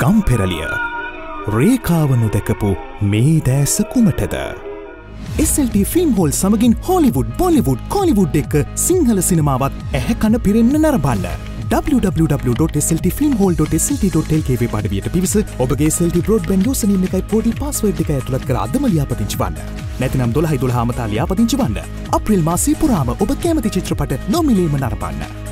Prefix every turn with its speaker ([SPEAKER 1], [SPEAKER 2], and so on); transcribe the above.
[SPEAKER 1] ගම්පෙරලිය රේකාවනු දැකපු මේ දෑස කුමටද. SLT ෆිල්ම් හෝල් සමගින් හොලිවුඩ් බොලිවුඩ් කොලිවුඩ් එක්ක සිංහල සිනමාවත් ඇහැ කන පිරෙන්න්න නරබන්න. www.sltfilmhall.slt.lk පඩවියට පිවිස ඔබගේ සෙල්ටි බ්‍රෝඩ් බැන් යෝසනීම එකයි පොඩි පස්වර්ඩ් එක ඇතුළත් කර අදම ලියාපතිංචි වන්න. නැතිනම් දොළහයි දොළහාමතා ලියාපතිංචි වන්න. අප්‍රිල් මාසී පුරාම ඔබ කැමති චිත්‍රපට නොමිලේම නරපන්න.